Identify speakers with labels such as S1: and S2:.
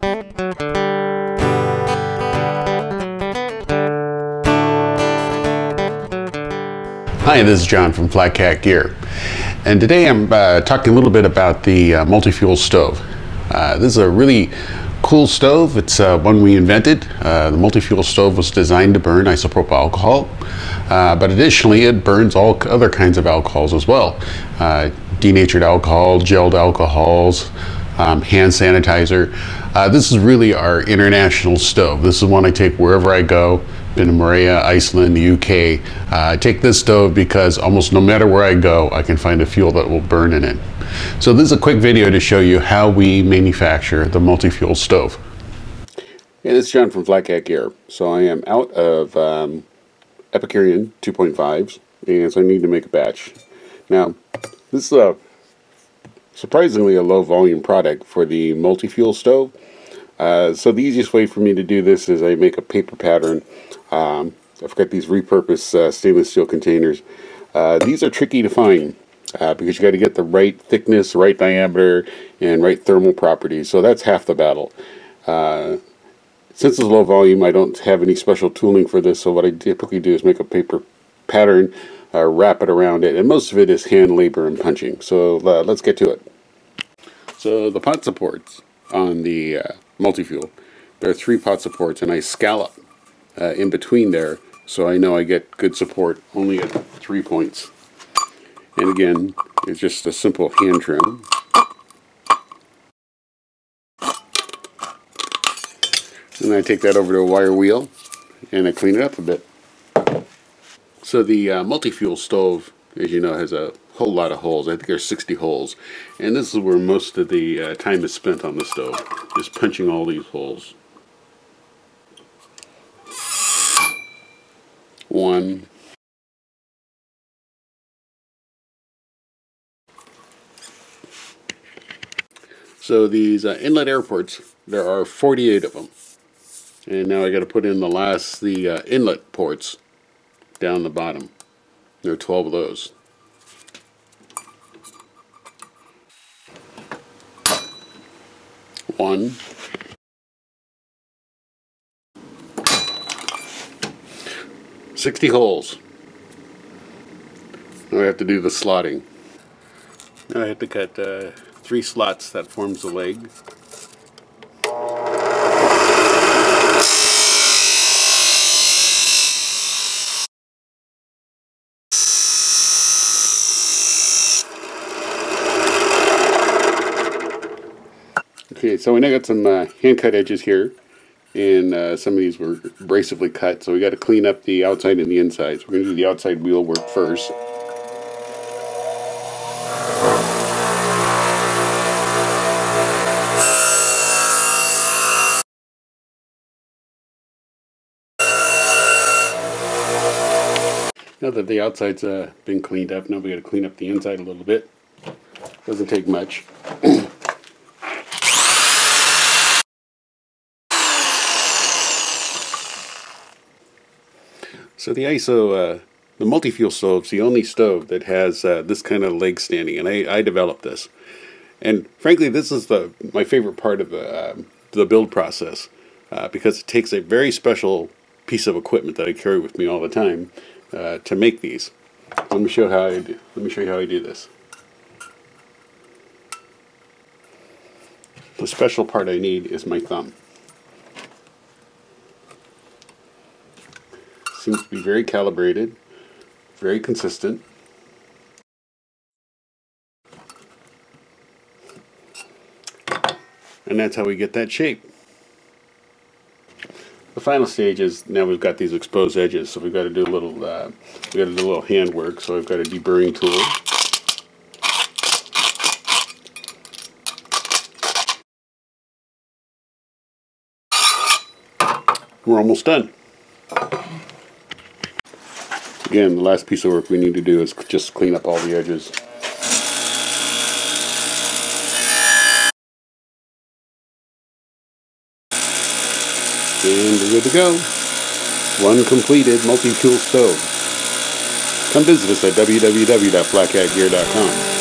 S1: Hi, this is John from Flat Cat Gear. And today I'm uh, talking a little bit about the uh, multi-fuel stove. Uh, this is a really cool stove. It's uh, one we invented. Uh, the multi-fuel stove was designed to burn isopropyl alcohol, uh, but additionally it burns all other kinds of alcohols as well. denatured alcohol, gelled alcohols, um, hand sanitizer. this is really our international stove. This is one I take wherever I go been in Moorea, Iceland, the UK. Uh, I take this stove because almost no matter where I go, I can find a fuel that will burn in it. So this is a quick video to show you how we manufacture the multi-fuel stove. Hey, this is John from Flat Cat Gear. So I am out of um, Epicurean 2.5s, and so I need to make a batch. Now, this is a surprisingly a low volume product for the multi-fuel stove. Uh, so the easiest way for me to do this is I make a paper pattern. Um, I've got these repurposed uh, stainless steel containers. Uh, these are tricky to find uh, because you got to get the right thickness, right diameter, and right thermal properties. So that's half the battle. Uh, since it's low volume, I don't have any special tooling for this. So what I typically do is make a paper pattern, uh, wrap it around it, and most of it is hand labor and punching. So let's get to it. So the pot supports on the multi-fuel. There are three pot supports and I scallop uh, in between there so I know I get good support only at three points. And again, it's just a simple hand trim. And I take that over to a wire wheel and I clean it up a bit. So the uh, multi-fuel stove, as you know, has a whole lot of holes. I think there's 60 holes. And this is where most of the uh, time is spent on the stove, is punching all these holes. One. So these uh, inlet air ports, there are 48 of them. And now I got to put in the last, the uh, inlet ports down the bottom. There are 12 of those. one. Sixty holes. Now I have to do the slotting. Now I have to cut uh, three slots that forms the leg. Okay, so we now got some uh, hand cut edges here, and uh, some of these were abrasively cut, so we got to clean up the outside and the inside. So we're going to do the outside wheel work first. Now that the outside's uh, been cleaned up, now we got to clean up the inside a little bit. Doesn't take much. So the ISO, uh, the multi-fuel stove is the only stove that has uh, this kind of leg standing, and I, I developed this. And frankly, this is the my favorite part of the, uh, the build process uh, because it takes a very special piece of equipment that I carry with me all the time uh, to make these. Let me show how I do, let me show you how I do this. The special part I need is my thumb. Seems to be very calibrated, very consistent. And that's how we get that shape. The final stage is now we've got these exposed edges, so we've got to do a little uh, we got to do a little hand work. So I've got a deburring tool. We're almost done. Again, the last piece of work we need to do is just clean up all the edges. And we're good to go. One completed multi-tool stove. Come visit us at www.flatcatgear.com.